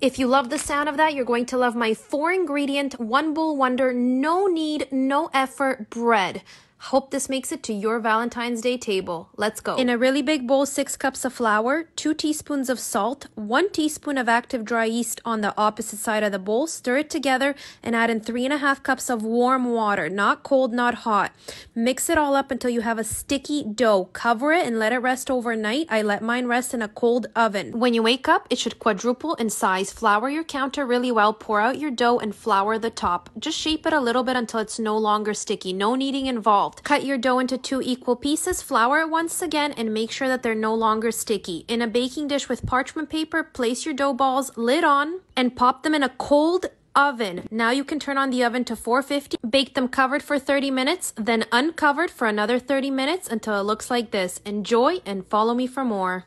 If you love the sound of that, you're going to love my four ingredient, one bowl wonder, no knead, no effort bread. Hope this makes it to your Valentine's Day table. Let's go. In a really big bowl, six cups of flour, two teaspoons of salt, one teaspoon of active dry yeast on the opposite side of the bowl. Stir it together and add in three and a half cups of warm water, not cold, not hot. Mix it all up until you have a sticky dough. Cover it and let it rest overnight. I let mine rest in a cold oven. When you wake up, it should quadruple in size. Flour your counter really well. Pour out your dough and flour the top. Just shape it a little bit until it's no longer sticky. No kneading involved involved. Cut your dough into two equal pieces, flour it once again, and make sure that they're no longer sticky. In a baking dish with parchment paper, place your dough balls, lid on, and pop them in a cold oven. Now you can turn on the oven to 450, bake them covered for 30 minutes, then uncovered for another 30 minutes until it looks like this. Enjoy and follow me for more.